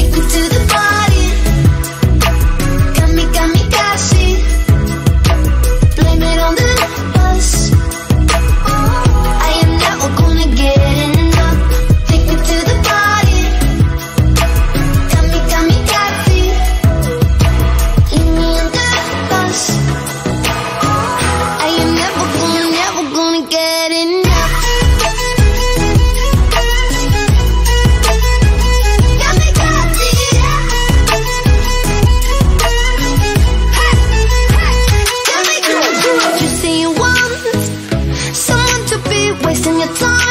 Take me to In your time.